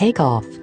take off.